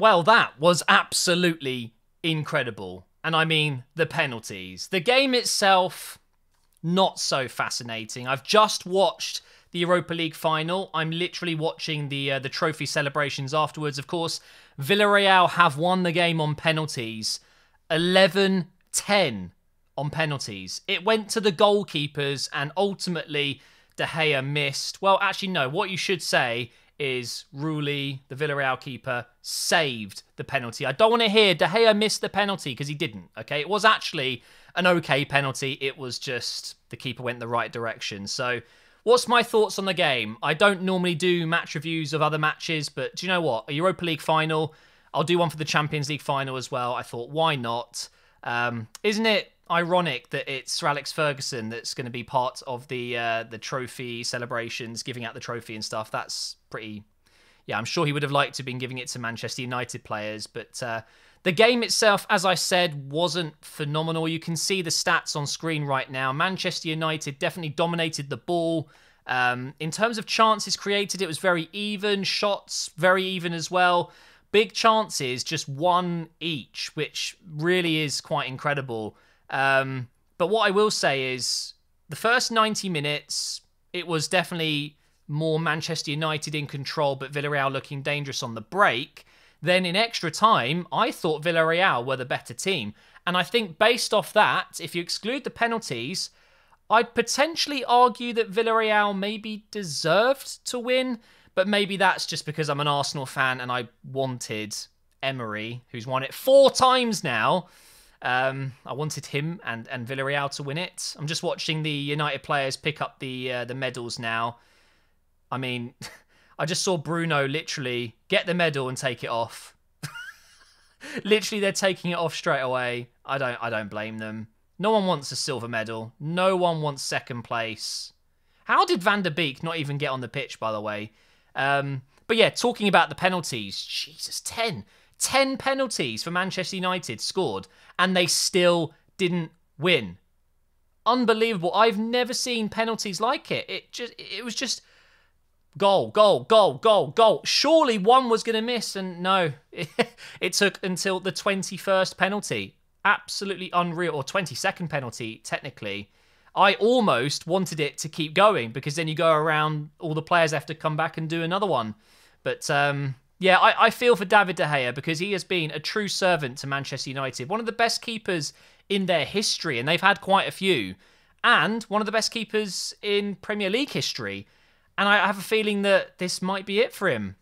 Well, that was absolutely incredible. And I mean the penalties. The game itself, not so fascinating. I've just watched the Europa League final. I'm literally watching the uh, the trophy celebrations afterwards. Of course, Villarreal have won the game on penalties. 11 10 on penalties. It went to the goalkeepers and ultimately De Gea missed. Well, actually, no. What you should say is Rulli, the Villarreal keeper, saved the penalty. I don't want to hear De Gea missed the penalty because he didn't. Okay, it was actually an okay penalty. It was just the keeper went the right direction. So, what's my thoughts on the game? I don't normally do match reviews of other matches, but do you know what? A Europa League final. I'll do one for the Champions League final as well. I thought, why not? Um, isn't it ironic that it's Sir Alex Ferguson that's going to be part of the uh, the trophy celebrations, giving out the trophy and stuff. That's pretty. Yeah, I'm sure he would have liked to have been giving it to Manchester United players, but uh, the game itself, as I said, wasn't phenomenal. You can see the stats on screen right now. Manchester United definitely dominated the ball. Um, in terms of chances created, it was very even. Shots very even as well. Big chances, just one each, which really is quite incredible. Um, but what I will say is the first 90 minutes, it was definitely more Manchester United in control, but Villarreal looking dangerous on the break. Then in extra time, I thought Villarreal were the better team. And I think based off that, if you exclude the penalties, I'd potentially argue that Villarreal maybe deserved to win, but maybe that's just because I'm an Arsenal fan and I wanted Emery, who's won it four times now, um, I wanted him and and Villarreal to win it. I'm just watching the United players pick up the uh, the medals now. I mean, I just saw Bruno literally get the medal and take it off. literally, they're taking it off straight away. I don't I don't blame them. No one wants a silver medal. No one wants second place. How did Van der Beek not even get on the pitch, by the way? Um, but yeah, talking about the penalties, Jesus, 10. 10 penalties for Manchester United scored, and they still didn't win. Unbelievable. I've never seen penalties like it. It just it was just goal, goal, goal, goal, goal. Surely one was going to miss, and no, it, it took until the 21st penalty. Absolutely unreal, or 22nd penalty, technically. I almost wanted it to keep going because then you go around, all the players have to come back and do another one. But um, yeah, I, I feel for David De Gea because he has been a true servant to Manchester United. One of the best keepers in their history, and they've had quite a few, and one of the best keepers in Premier League history. And I have a feeling that this might be it for him.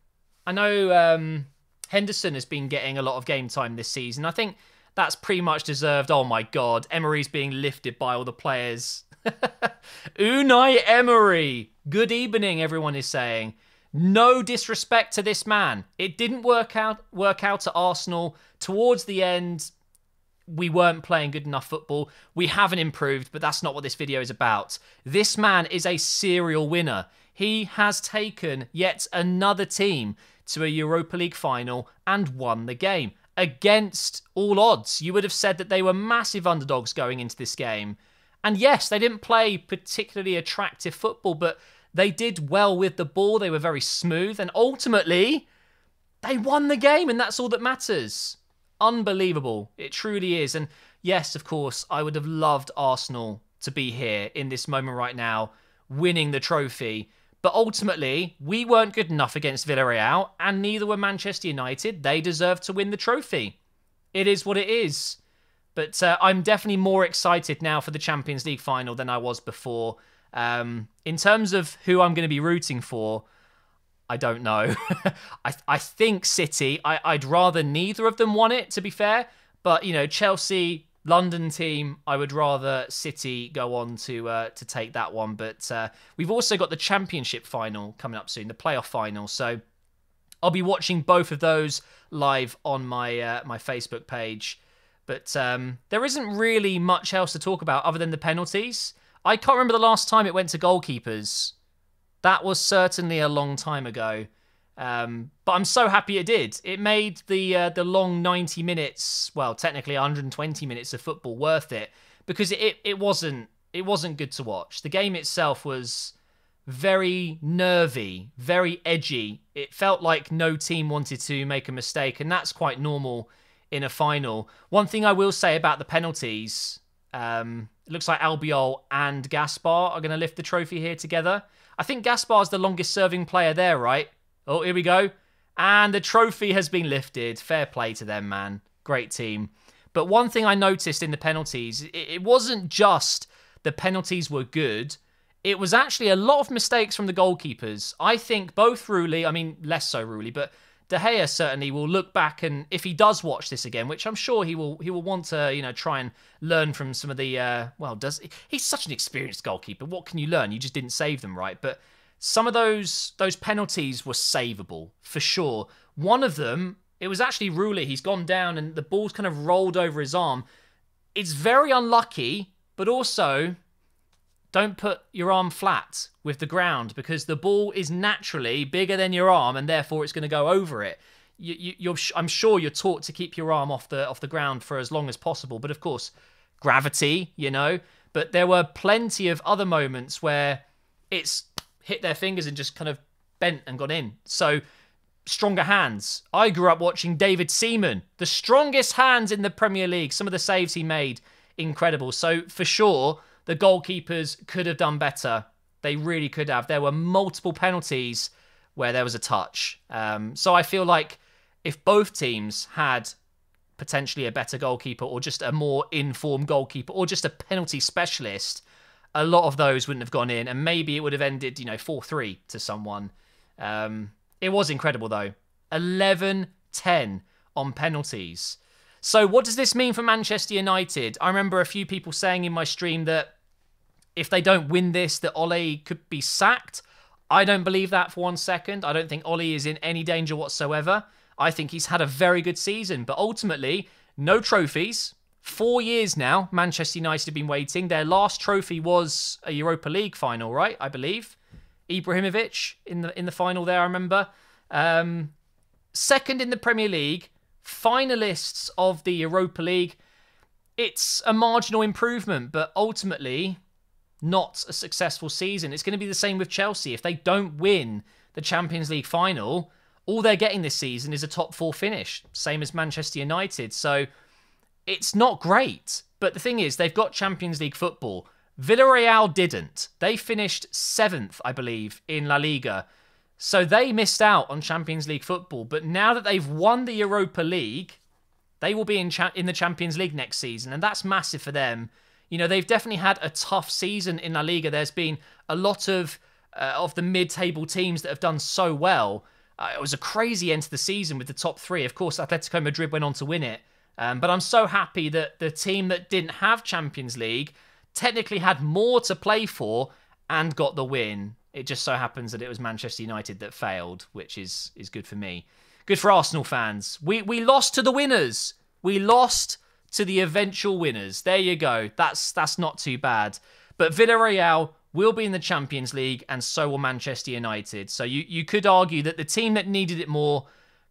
I know um, Henderson has been getting a lot of game time this season. I think that's pretty much deserved. Oh my God, Emery's being lifted by all the players. Unai Emery. Good evening, everyone is saying. No disrespect to this man. It didn't work out work out at Arsenal. Towards the end, we weren't playing good enough football. We haven't improved, but that's not what this video is about. This man is a serial winner. He has taken yet another team to a Europa League final and won the game. Against all odds, you would have said that they were massive underdogs going into this game. And yes, they didn't play particularly attractive football, but they did well with the ball. They were very smooth. And ultimately, they won the game. And that's all that matters. Unbelievable. It truly is. And yes, of course, I would have loved Arsenal to be here in this moment right now, winning the trophy. But ultimately, we weren't good enough against Villarreal, and neither were Manchester United. They deserved to win the trophy. It is what it is. But uh, I'm definitely more excited now for the Champions League final than I was before. Um, in terms of who I'm going to be rooting for, I don't know. I I think City. I, I'd rather neither of them won it, to be fair. But you know, Chelsea, London team. I would rather City go on to uh, to take that one. But uh, we've also got the Championship final coming up soon, the playoff final. So I'll be watching both of those live on my uh, my Facebook page. But um, there isn't really much else to talk about other than the penalties. I can't remember the last time it went to goalkeepers. That was certainly a long time ago. Um, but I'm so happy it did. It made the uh, the long 90 minutes, well, technically 120 minutes of football worth it because it, it wasn't it wasn't good to watch. The game itself was very nervy, very edgy. It felt like no team wanted to make a mistake, and that's quite normal in a final. One thing I will say about the penalties, um, it looks like Albiol and Gaspar are going to lift the trophy here together. I think Gaspar's the longest serving player there, right? Oh, here we go. And the trophy has been lifted. Fair play to them, man. Great team. But one thing I noticed in the penalties, it wasn't just the penalties were good. It was actually a lot of mistakes from the goalkeepers. I think both Rulli, I mean, less so Rulli, but De Gea certainly will look back and if he does watch this again, which I'm sure he will, he will want to, you know, try and learn from some of the. Uh, well, does he's such an experienced goalkeeper? What can you learn? You just didn't save them right, but some of those those penalties were savable for sure. One of them, it was actually Rulli. He's gone down and the ball's kind of rolled over his arm. It's very unlucky, but also don't put your arm flat with the ground because the ball is naturally bigger than your arm and therefore it's going to go over it. You, you, I'm sure you're taught to keep your arm off the off the ground for as long as possible, but of course, gravity, you know. But there were plenty of other moments where it's hit their fingers and just kind of bent and gone in. So stronger hands. I grew up watching David Seaman, the strongest hands in the Premier League. Some of the saves he made, incredible. So for sure, the goalkeepers could have done better. They really could have. There were multiple penalties where there was a touch. Um, so I feel like if both teams had potentially a better goalkeeper or just a more informed goalkeeper or just a penalty specialist, a lot of those wouldn't have gone in and maybe it would have ended, you know, 4-3 to someone. Um, it was incredible though. 11-10 on penalties. So what does this mean for Manchester United? I remember a few people saying in my stream that if they don't win this, that Ole could be sacked. I don't believe that for one second. I don't think Ole is in any danger whatsoever. I think he's had a very good season, but ultimately, no trophies. Four years now, Manchester United have been waiting. Their last trophy was a Europa League final, right? I believe. Ibrahimovic in the in the final there, I remember. Um, second in the Premier League, finalists of the Europa League. It's a marginal improvement, but ultimately, not a successful season. It's going to be the same with Chelsea. If they don't win the Champions League final, all they're getting this season is a top four finish, same as Manchester United. So it's not great. But the thing is, they've got Champions League football. Villarreal didn't. They finished seventh, I believe, in La Liga. So they missed out on Champions League football. But now that they've won the Europa League, they will be in, cha- in the Champions League next season. And that's massive for them you know, they've definitely had a tough season in La Liga. There's been a lot of uh, of the mid-table teams that have done so well. Uh, it was a crazy end to the season with the top three. Of course, Atletico Madrid went on to win it. Um, but I'm so happy that the team that didn't have Champions League technically had more to play for and got the win. It just so happens that it was Manchester United that failed, which is is good for me. Good for Arsenal fans. We we lost to the winners. We lost to the eventual winners. There you go. That's that's not too bad. But Villarreal will be in the Champions League, and so will Manchester United. So you, you could argue that the team that needed it more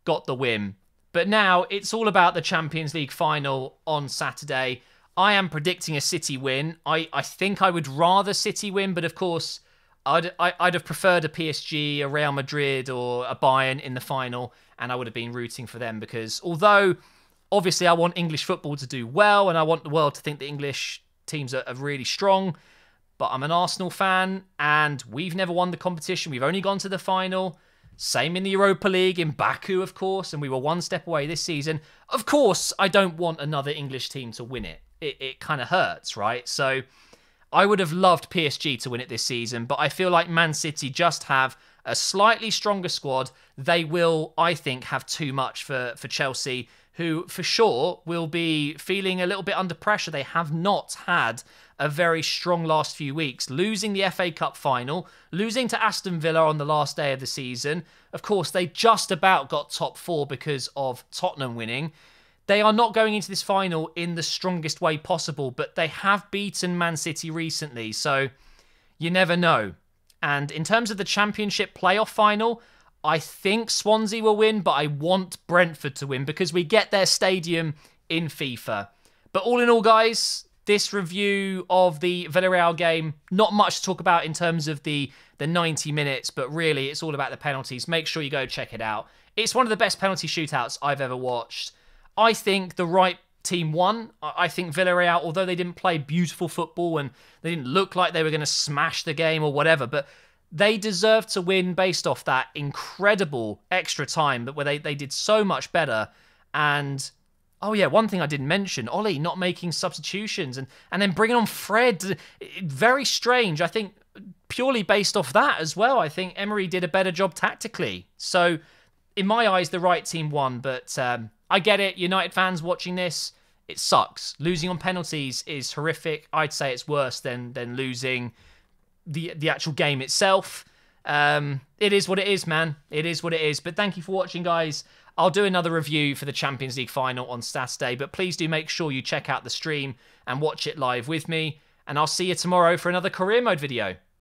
got the win. But now it's all about the Champions League final on Saturday. I am predicting a City win. I, I think I would rather City win, but of course, I'd, I, would i would have preferred a PSG, a Real Madrid, or a Bayern in the final, and I would have been rooting for them because although Obviously, I want English football to do well, and I want the world to think the English teams are, are really strong. But I'm an Arsenal fan, and we've never won the competition. We've only gone to the final. Same in the Europa League, in Baku, of course, and we were one step away this season. Of course, I don't want another English team to win it. It, it kind of hurts, right? So I would have loved PSG to win it this season, but I feel like Man City just have a slightly stronger squad. They will, I think, have too much for, for Chelsea who for sure will be feeling a little bit under pressure. They have not had a very strong last few weeks, losing the FA Cup final, losing to Aston Villa on the last day of the season. Of course, they just about got top four because of Tottenham winning. They are not going into this final in the strongest way possible, but they have beaten Man City recently, so you never know. And in terms of the Championship playoff final, I think Swansea will win, but I want Brentford to win because we get their stadium in FIFA. But all in all, guys, this review of the Villarreal game, not much to talk about in terms of the the 90 minutes, but really it's all about the penalties. Make sure you go check it out. It's one of the best penalty shootouts I've ever watched. I think the right team won. I think Villarreal, although they didn't play beautiful football and they didn't look like they were going to smash the game or whatever, but they deserved to win based off that incredible extra time that where they, they did so much better. And oh yeah, one thing I didn't mention, Ole not making substitutions and and then bringing on Fred, very strange. I think purely based off that as well. I think Emery did a better job tactically. So in my eyes, the right team won, but um, I get it. United fans watching this, it sucks. Losing on penalties is horrific. I'd say it's worse than than losing the the actual game itself. Um, it is what it is, man. It is what it is. But thank you for watching, guys. I'll do another review for the Champions League final on Saturday, but please do make sure you check out the stream and watch it live with me. And I'll see you tomorrow for another career mode video.